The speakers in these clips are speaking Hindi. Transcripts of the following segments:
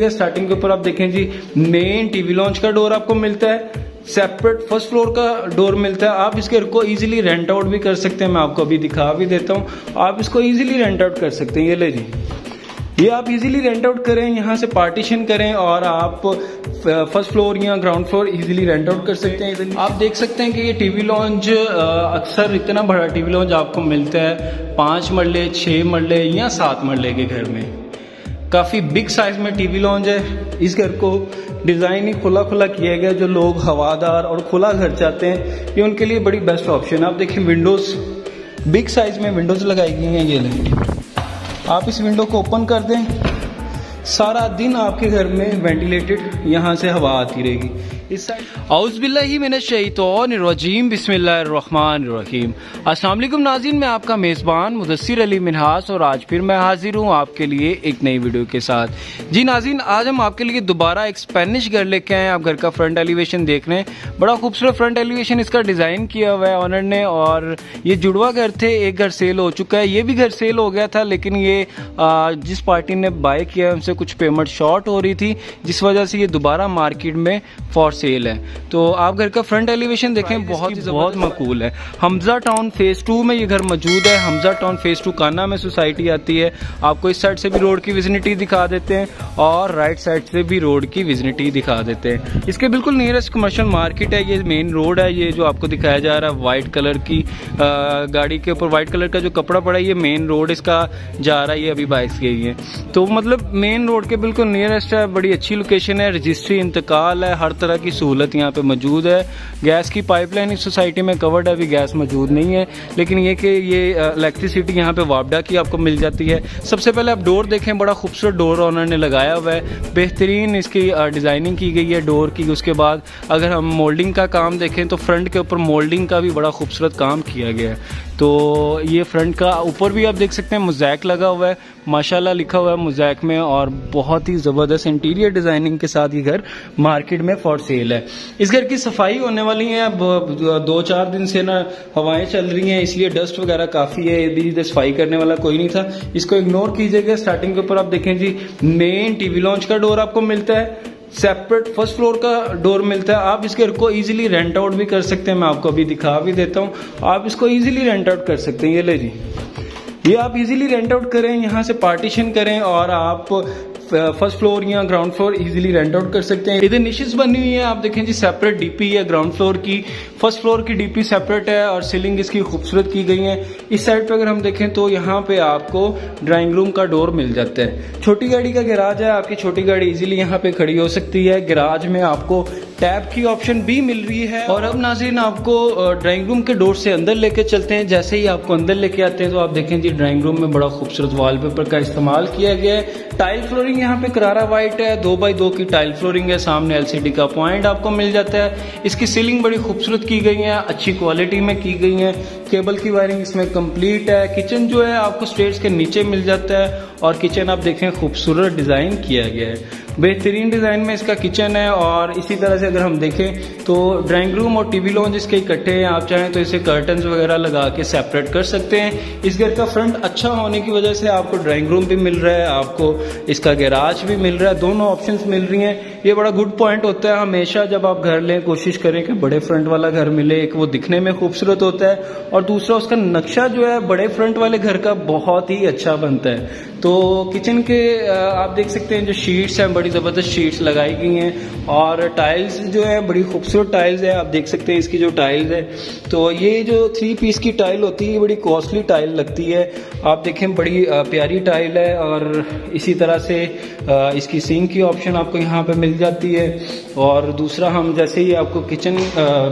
स्टार्टिंग के ऊपर आप देखें जी मेन टीवी लॉन्च का डोर आपको मिलता है। सेपरेट फ़र्स्ट फ्लोर का डोर मिलता है। आप इसके को इजीली रेंट आउट भी कर सकते हैं। मैं आपको अभी दिखा भी देता हूँ। आप इसको इजीली रेंट आउट कर सकते हैं। ये ले जी। ये आप इजीली रेंट आउट करें यहाँ से पार्टीशन करें और आप फ़र्स्ट फ्लोर या ground floor easily rent out कर सकते हैं। आप देख सकते हैं कि ये टीवी लॉन्च अक्सर इतना बड़ा टीवी लॉन्च आपको मिलता है। पाँच मरले छह मरले या सात मरले के घर में। काफ़ी बिग साइज़ में टीवी लॉन्च है। इस घर को डिज़ाइन ही खुला खुला किया गया, जो लोग हवादार और खुला घर चाहते हैं। ये उनके लिए बड़ी बेस्ट ऑप्शन है। आप देखिए विंडोज़ बिग साइज़ में विंडोज़ लगाई गई हैं ये लें आप इस विंडो को ओपन कर दें। सारा दिन आपके घर में वेंटिलेटेड यहाँ से हवा आती रहेगी। नाजीन मैं आपका मेज़बान मुदसर अली मिनहास और आज फिर मैं हाजिर हूँ आपके लिए एक नई वीडियो के साथ। जी नाजीन आज हम आपके लिए दोबारा एक स्पेनिश घर लेके आए आप घर का फ्रंट एलिवेशन देख रहे हैं। बड़ा खूबसूरत फ्रंट एलिवेशन इसका डिज़ाइन किया हुआ है ऑनर ने और ये जुड़वा घर थे, एक घर सेल हो चुका है। ये भी घर सेल हो गया था, लेकिन ये जिस पार्टी ने बाय किया उनसे कुछ पेमेंट शॉर्ट हो रही थी, जिस वजह से ये दोबारा मार्केट में फॉर सेल है। तो आप घर का फ्रंट एलिवेशन देखें बहुत ही बहुत मकूल है। हमजा टाउन फ़ेज़ टू में ये घर मौजूद है। हमजा टाउन फ़ेज़ टू काना में सोसाइटी आती है। आपको इस साइड से भी रोड की विजिनिटी दिखा देते हैं और राइट साइड से भी रोड की विजिनिटी दिखा देते हैं। इसके बिल्कुल नियरेस्ट कमर्शियल मार्केट है। ये मेन रोड है। ये जो आपको दिखाया जा रहा है व्हाइट कलर की आ, गाड़ी के ऊपर व्हाइट कलर का जो कपड़ा पड़ा है ये मेन रोड इसका जा रहा है। ये अभी बाइक्स गई है तो मतलब मेन रोड के बिल्कुल नियरेस्ट है। बड़ी अच्छी लोकेशन है। रजिस्ट्री इंतकाल है। हर तरह की सहूलत यहाँ पे मौजूद है। गैस की पाइपलाइन इस सोसाइटी में कवर्ड है, अभी गैस मौजूद नहीं है। लेकिन ये कि ये इलेक्ट्रिसिटी यहाँ पे वापडा की आपको मिल जाती है। सबसे पहले आप डोर देखें, बड़ा खूबसूरत डोर ऑनर ने लगाया हुआ है। बेहतरीन इसकी डिज़ाइनिंग की गई है डोर की। उसके बाद अगर हम मोल्डिंग का काम देखें तो फ्रंट के ऊपर मोल्डिंग का भी बड़ा खूबसूरत काम किया गया है। तो ये फ्रंट का ऊपर भी आप देख सकते हैं मुजैक लगा हुआ है, माशाल्लाह लिखा हुआ है मुजैक में और बहुत ही ज़बरदस्त इंटीरियर डिज़ाइनिंग के साथ ये घर मार्केट में फॉर सेल है। इस घर की सफ़ाई होने वाली है, अब दो चार दिन से ना हवाएँ चल रही हैं, इसलिए डस्ट वगैरह काफ़ी है भी सफ़ाई करने वाला कोई नहीं था। इसको इग्नोर कीजिएगा स्टार्टिंग के ऊपर आप देखें जी मेन टीवी लॉन्च का डोर आपको मिलता है। सेपरेट फ़र्स्ट फ्लोर का डोर मिलता है। आप इस घर को इजीली रेंट आउट भी कर सकते हैं। मैं आपको अभी दिखा भी देता हूँ। आप इसको इजीली रेंट आउट कर सकते हैं। ये ले जी। ये आप इजीली रेंट आउट करें, यहाँ से पार्टीशन करें और आप फ़र्स्ट फ्लोर या ground floor easily rent out कर सकते हैं। इधर निशेज बनी हुई है, आप देखें जी सेपरेट डीपी है ग्राउंड फ्लोर की फ़र्स्ट फ्लोर की डीपी सेपरेट है और सीलिंग इसकी खूबसूरत की गई है। इस साइड पर अगर हम देखें तो यहाँ पे आपको ड्राइंग रूम का डोर मिल जाता है। छोटी गाड़ी का गिराज है, आपकी छोटी गाड़ी इजिली यहाँ पे खड़ी हो सकती है। गिराज में आपको टैब की ऑप्शन भी मिल रही है। और अब नाजिन आपको ड्राइंग रूम के डोर से अंदर लेके चलते हैं। जैसे ही आपको अंदर लेके आते हैं तो आप देखें जी ड्राइंग रूम में बड़ा खूबसूरत वॉलपेपर का इस्तेमाल किया गया है। टाइल फ्लोरिंग यहाँ पे करारा व्हाइट है। दो बाई दो की टाइल फ्लोरिंग है। सामने एलसीडी का पॉइंट आपको मिल जाता है। इसकी सीलिंग बड़ी खूबसूरत की गई है। अच्छी क्वालिटी में की गई है। केबल की वायरिंग इसमें कंप्लीट है। किचन जो है, आपको स्टेट्स के नीचे मिल जाता है। और किचन आप देखें, खूबसूरत डिज़ाइन किया गया है। बेहतरीन डिज़ाइन में इसका किचन है और इसी तरह से अगर हम देखें तो ड्राइंग रूम और टीवी लॉन्च इसके इकट्ठे हैं। आप चाहें तो इसे कर्टन वगैरह लगा के सेपरेट कर सकते हैं। इस घर का फ्रंट अच्छा होने की वजह से आपको ड्राइंग रूम भी मिल रहा है, आपको इसका गैराज भी मिल रहा है। दोनों ऑप्शन मिल रही हैं। ये बड़ा गुड पॉइंट होता है। हमेशा जब आप घर लें, कोशिश करें कि बड़े फ्रंट वाला घर मिले। एक वो दिखने में खूबसूरत होता है और दूसरा उसका नक्शा जो है, बड़े फ्रंट वाले घर का बहुत ही अच्छा बनता है। तो किचन के आप देख सकते हैं जो शीट्स हैं, बड़ी ज़बरदस्त शीट्स लगाई गई हैं और टाइल्स जो है, बड़ी खूबसूरत टाइल्स है। आप देख सकते हैं इसकी जो टाइल्स है। तो ये जो थ्री पीस की टाइल होती है बड़ी कॉस्टली टाइल लगती है। आप देखें, बड़ी प्यारी टाइल है और इसी तरह से इसकी सिंक की ऑप्शन आपको यहाँ पे मिल जाती है। और दूसरा, हम जैसे ही आपको किचन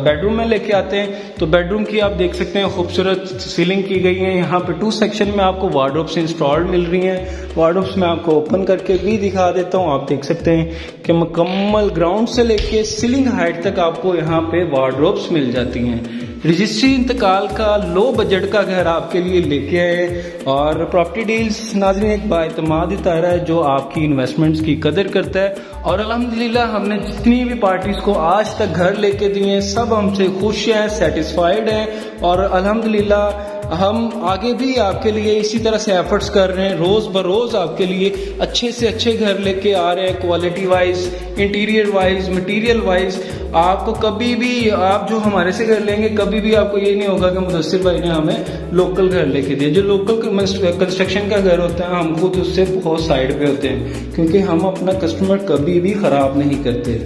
बेडरूम में लेके आते हैं तो बेडरूम की आप देख सकते हैं खूबसूरत सीलिंग की गई है। यहाँ पे टू सेक्शन में आपको वार्ड्रोब्स इंस्टॉल्ड मिल रही हैं। वार्डरोब्स में आपको ओपन करके भी दिखा देता हूँ। आप देख सकते हैं कि मुकम्मल ग्राउंड से लेके सीलिंग हाइट तक आपको यहाँ पे वार्ड्रोब्स मिल जाती हैं। रजिस्ट्री इंतकाल का लो बजट का घर आपके लिए लेके आए और प्रॉपर्टी डील्स नाजरीन एक बातमाद इतारा है जो आपकी इन्वेस्टमेंट्स की कदर करता है। और अल्हम्दुलिल्लाह, हमने जितनी भी पार्टीज़ को आज तक घर लेके दिए सब हमसे खुश हैं सेटिस्फाइड हैं और अल्हम्दुलिल्लाह हम आगे भी आपके लिए इसी तरह से एफर्ट्स कर रहे हैं। रोज बरोज आपके लिए अच्छे से अच्छे घर लेके आ रहे हैं quality wise interior wise material wise आपको कभी भी, आप जो हमारे से घर लेंगे, कभी भी आपको ये नहीं होगा कि मुदस्सिर भाई ने हमें लोकल घर लेके दिया। जो लोकल कंस्ट्रक्शन का घर होता है, हम खुद उससे बहुत साइड पे होते हैं, क्योंकि हम अपना कस्टमर कभी भी खराब नहीं करते।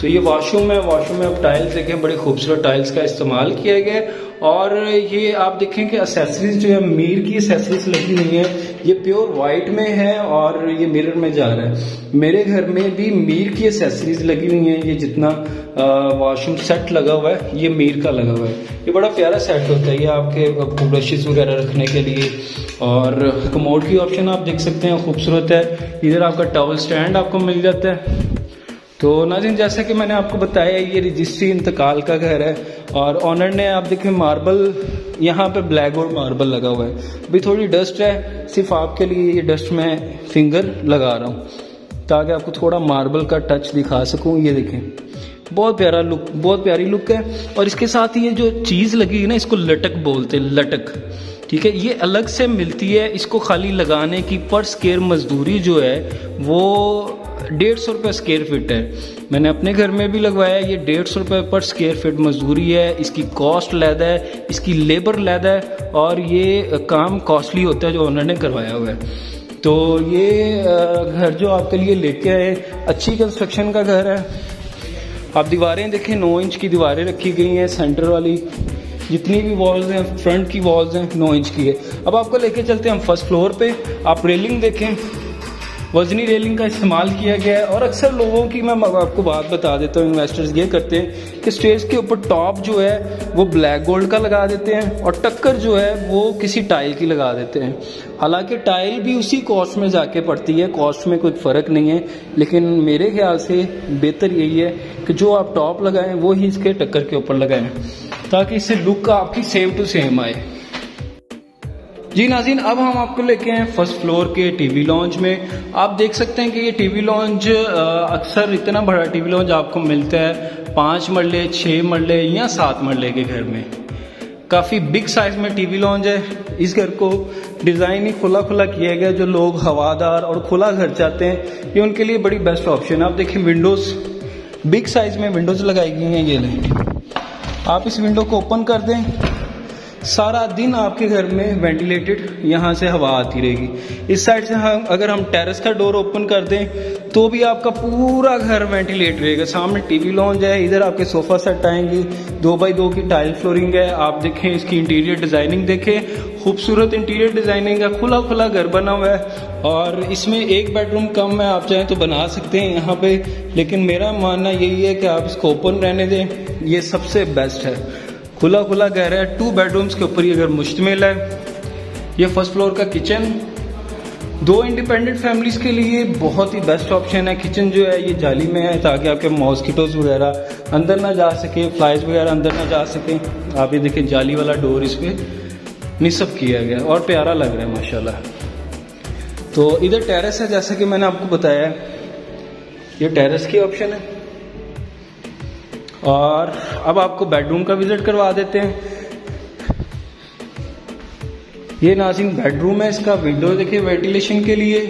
तो ये वॉशरूम है वॉशरूम में आप टाइल्स देखें, बड़े खूबसूरत टाइल्स का इस्तेमाल किया गया और ये आप देखें कि एसेसरीज जो है मीर की एसेसरीज लगी हुई है। ये प्योर वाइट में है और ये मिरर में जा रहा है। मेरे घर में भी मीर की एसेसरीज लगी हुई है। ये जितना वॉशरूम सेट लगा हुआ है, ये मीर का लगा हुआ है। ये बड़ा प्यारा सेट होता है ये आपके ब्रशेज वगैरह रखने के लिए। और कमोड की ऑप्शन आप देख सकते हैं, खूबसूरत है। इधर आपका टॉवल स्टैंड आपको मिल जाता है। तो नाजिन, जैसा कि मैंने आपको बताया, ये रजिस्ट्री इंतकाल का घर है और ऑनर ने, आप देखें, मार्बल यहाँ पे ब्लैक और मार्बल लगा हुआ है। अभी थोड़ी डस्ट है, सिर्फ़ आपके लिए ये डस्ट में फिंगर लगा रहा हूँ, ताकि आपको थोड़ा मार्बल का टच दिखा सकूँ। ये देखें, बहुत प्यारा लुक, बहुत प्यारी लुक है। और इसके साथ ये जो चीज़ लगी है ना, इसको लटक बोलते हैं, लटक। ठीक है, ये अलग से मिलती है, इसको खाली लगाने की पर स्केयर मजदूरी जो है, वो डेढ़ सौ रुपये स्क्वेयर फिट है। मैंने अपने घर में भी लगवाया है ये डेढ़ सौ रुपये पर स्क्वेयर फिट मजदूरी है, इसकी कॉस्ट लैदा है, इसकी लेबर लैदा है और ये काम कॉस्टली होता है जो ओनर ने करवाया हुआ है। तो ये घर जो आपके लिए लेके आए, अच्छी कंस्ट्रक्शन का घर है। आप दीवारें देखें, नौ इंच की दीवारें रखी गई हैं सेंटर वाली। जितनी भी वॉल्स हैं फ्रंट की वॉल्स हैं, नौ इंच की है। अब आपको लेके चलते हैं हम फ़र्स्ट फ्लोर पे। आप रेलिंग देखें। वजनी रेलिंग का इस्तेमाल किया गया है। और अक्सर लोगों की मैं आपको बात बता देता हूँ इन्वेस्टर्स ये करते हैं कि स्टेज के ऊपर टॉप जो है, वो ब्लैक गोल्ड का लगा देते हैं और टक्कर जो है, वो किसी टाइल की लगा देते हैं। हालाँकि टाइल भी उसी कॉस्ट में जाके पड़ती है कॉस्ट में कोई फ़र्क नहीं है, लेकिन मेरे ख्याल से बेहतर यही है कि जो आप टॉप लगाएँ, वो ही इसके टक्कर के ऊपर लगाएँ, ताकि इससे लुक आपकी सेम टू सेम आए। जी नाजीन, अब हम आपको लेके हैं फ़र्स्ट फ्लोर के टीवी लॉन्च में। आप देख सकते हैं कि ये टीवी लॉन्च अक्सर इतना बड़ा टीवी लॉन्च आपको मिलता है, पाँच मरले, छह मरले या सात मरले के घर में। काफ़ी बिग साइज़ में टीवी लॉन्च है। इस घर को डिज़ाइन ही खुला खुला किया गया, जो लोग हवादार और खुला घर चाहते हैं। ये उनके लिए बड़ी बेस्ट ऑप्शन है। आप देखिए विंडोज़ बिग साइज़ में विंडोज़ लगाई गई हैं ये। लें आप इस विंडो को ओपन कर दें। सारा दिन आपके घर में वेंटिलेटेड यहाँ से हवा आती रहेगी। इस साइड से हम, अगर हम टेरेस का डोर ओपन कर दें तो भी आपका पूरा घर वेंटिलेट रहेगा। सामने टीवी लॉन्च है, इधर आपके सोफा सेट आएँगे। दो बाई दो की टाइल फ्लोरिंग है, आप देखें इसकी इंटीरियर डिज़ाइनिंग देखें। खूबसूरत इंटीरियर डिज़ाइनिंग है खुला खुला घर बना हुआ है, और इसमें एक बेडरूम कम है, आप चाहें तो बना सकते हैं यहाँ पे। लेकिन मेरा मानना यही है कि आप इसको ओपन रहने दें, ये सबसे बेस्ट है। खुला खुला कह घर है टू बेडरूम्स के ऊपर ये घर मुश्तमिल है। ये फ़र्स्ट फ्लोर का किचन दो इंडिपेंडेंट फैमिलीज़ के लिए बहुत ही बेस्ट ऑप्शन है। किचन जो है, ये जाली में है ताकि आपके मॉस्किटोज वगैरह अंदर ना जा सके फ्लाइज वगैरह अंदर ना जा सके। आप ये देखें, जाली वाला डोर इस पर निसब किया गया और प्यारा लग रहा है, माशाल्लाह। तो इधर टेरेस है, जैसा कि मैंने आपको बताया। ये टेरेस की ऑप्शन है। और अब आपको बेडरूम का विज़िट करवा देते हैं। ये नाजिन बेडरूम है, इसका विंडो देखिए वेंटिलेशन के लिए।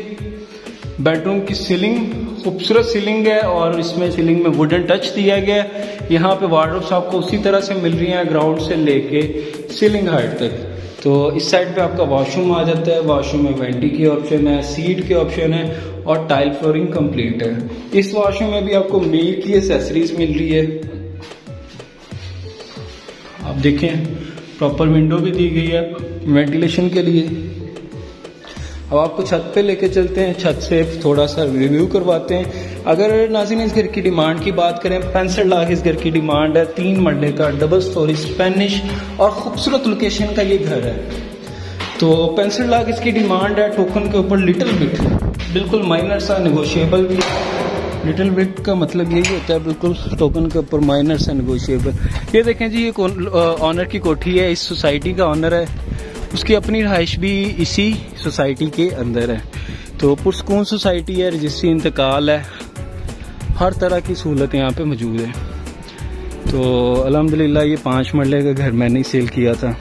बेडरूम की सीलिंग खूबसूरत सीलिंग है और इसमें सीलिंग में वुडन टच दिया गया है। यहाँ पे वार्ड्रोब्स आपको उसी तरह से मिल रही हैं ग्राउंड से लेके सीलिंग हाइट तक। तो इस साइड पे आपका वॉशरूम आ जाता है। वॉशरूम में वेंटी की ऑप्शन है सीट के ऑप्शन है और टाइल फ्लोरिंग कंप्लीट है। इस वॉशरूम में भी आपको मील की एसेसरीज मिल रही है। देखें प्रॉपर विंडो भी दी गई है वेंटिलेशन के लिए। अब आपको छत पे लेके चलते हैं, छत से थोड़ा सा रिव्यू करवाते हैं। अगर नाजिन इस घर की डिमांड की बात करें पैंसठ लाख इस घर की डिमांड है, तीन मरले का डबल स्टोरी स्पेनिश और खूबसूरत लोकेशन का ये घर है। तो पैंसठ लाख इसकी डिमांड है टोकन के ऊपर लिटिल बिट बिल्कुल माइनर सा निगोशिएबल भी लिटिल बिट का मतलब यही होता है, बिल्कुल टोकन के ऊपर माइनर से नेगोशिएबल ये देखें जी, ये ऑनर की कोठी है, इस सोसाइटी का ऑनर है। उसकी अपनी रहाइश भी इसी सोसाइटी के अंदर है। तो पुरस्कून सोसाइटी है, रजिस्ट्री इंतकाल है। हर तरह की सहूलत यहाँ पे मौजूद है। तो अलहमदिल्ला ये पाँच मरले का घर मैंने ही सेल किया था।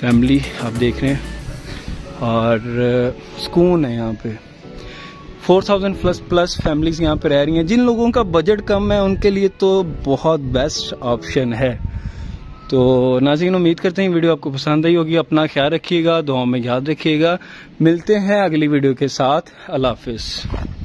फैमिली आप देख रहे हैं। और सुकून है यहाँ पे। Four thousand plus plus families यहाँ पे रह रही हैं। जिन लोगों का बजट कम है, उनके लिए तो बहुत बेस्ट ऑप्शन है। तो नाजिन उम्मीद करते हैं वीडियो आपको पसंद आई होगी। अपना ख्याल रखिएगा दुआ में याद रखिएगा। मिलते हैं अगली वीडियो के साथ। अल्लाह हाफिज़।